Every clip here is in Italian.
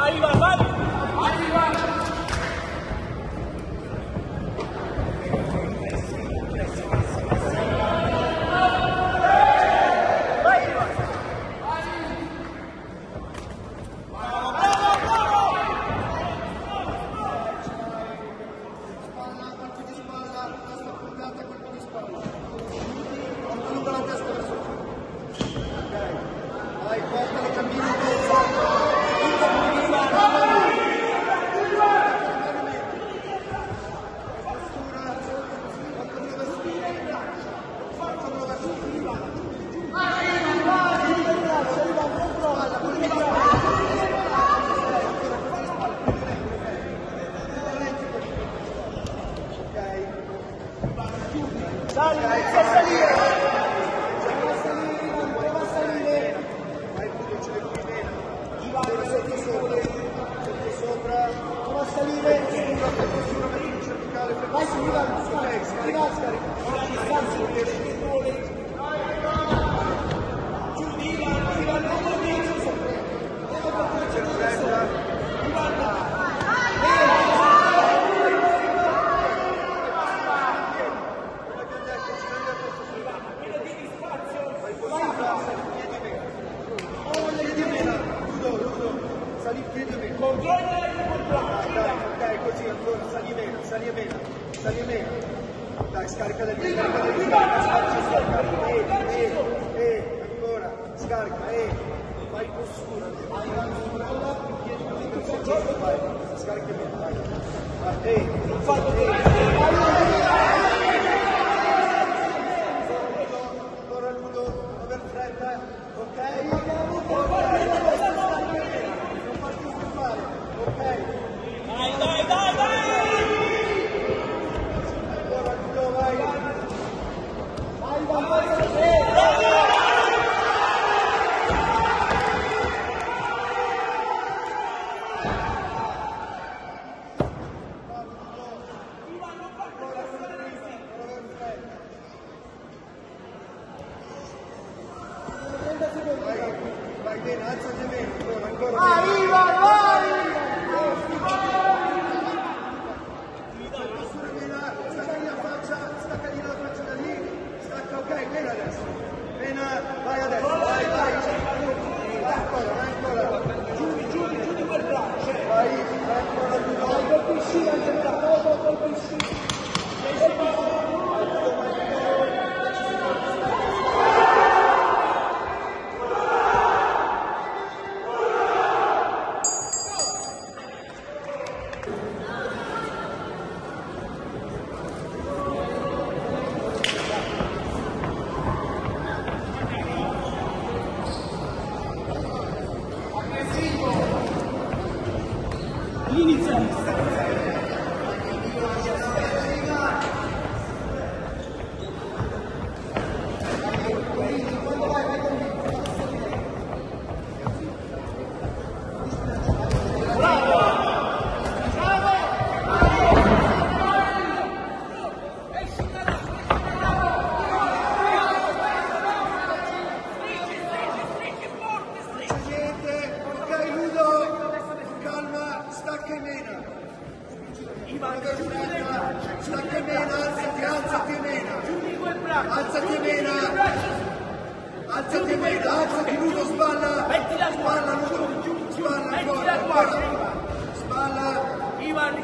¡Ahí va, vale! Dale, Controlla e contrasto. Dai, dai, così ancora, sali Salimena, Salimena, Salimena. Dai, scarica da lì, scarica da lì, scarica, scarica, eh, eh, eh, ancora, scarica, eh. Vai con sura, vai con sura, chiedi così, vai, scarica bene, vai. Eh, non fatto, eh, eh. vai adesso. Bene, vai adesso. 技術です alzati Elena, alzati Elena, alzati ah, Nudo, spalla, spalla Nudo, spalla ancora, spalla, Ivan,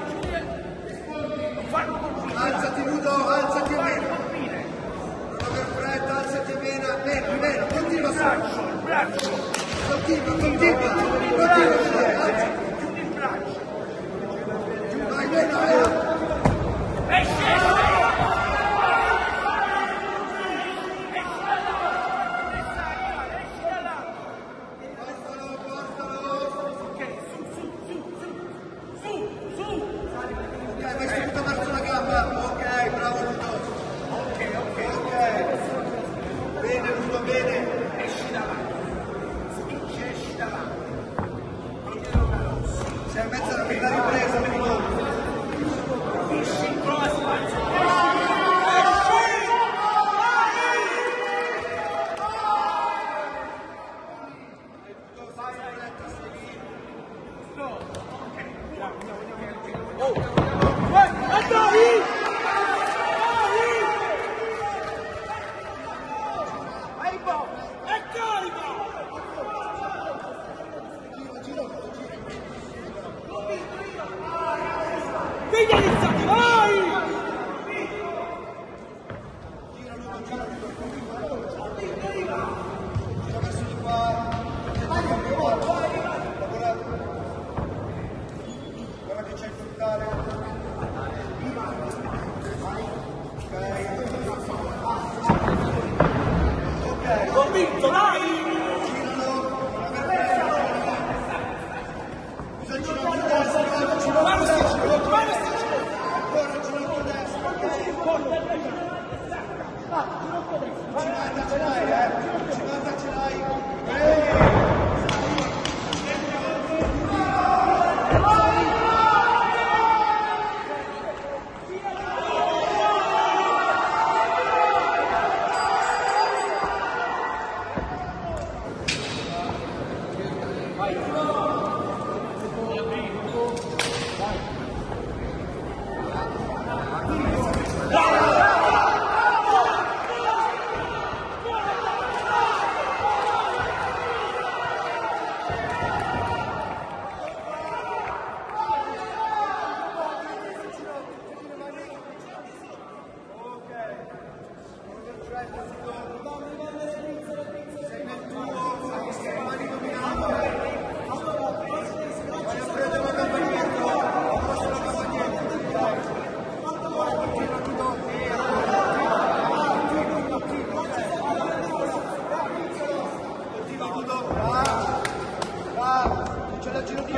alzati Nudo, alzati Elena, non aver fretta, alzati Elena, bene, bene, continua braccio, braccio, continua, continua, continua, alzati. Vai, vai, vai. Eh. Esce! Bravo! Bravo! C'è la giro di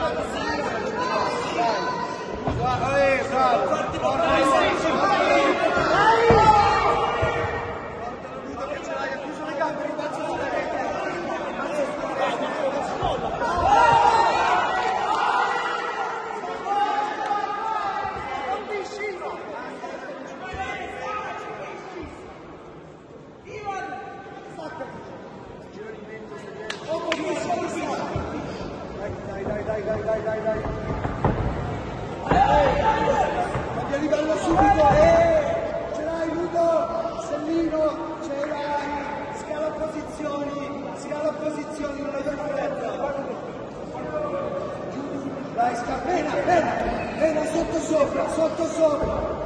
tasca, pena, pena, pena sotto sopra, sotto sopra.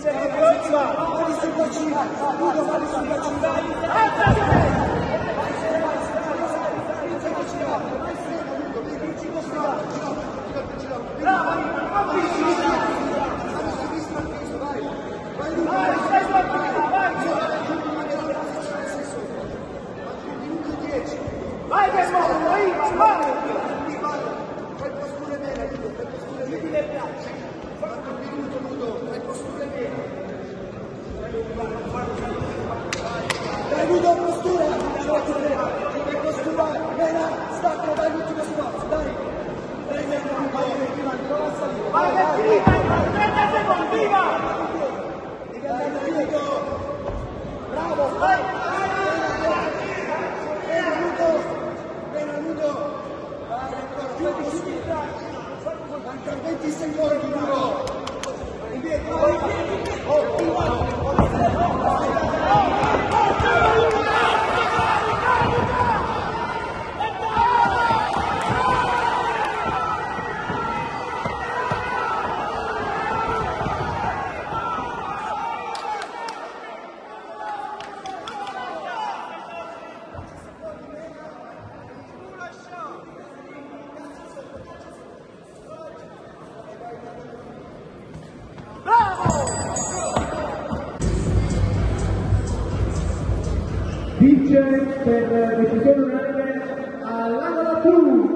Fai sul bacino, Ludo fai sul bacino. Bravo, bravo, bravo. Vai che smolla, vai, vai! Palestina y se contigo. ¡Bravo! ¡Benvenuto! ¡Benvenuto! Mancano 26 ore di nuovo! Indietro! Oh, Michel per riflessione Cruz.